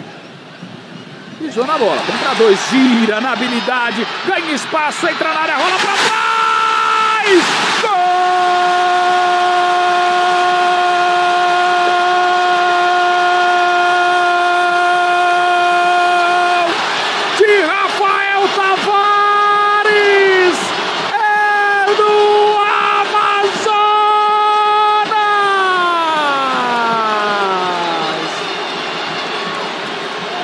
frente. Pisou na bola. Contra dois, gira na habilidade, ganha espaço, entra na área, rola pra trás! Gol! De Rafael Tavares! É do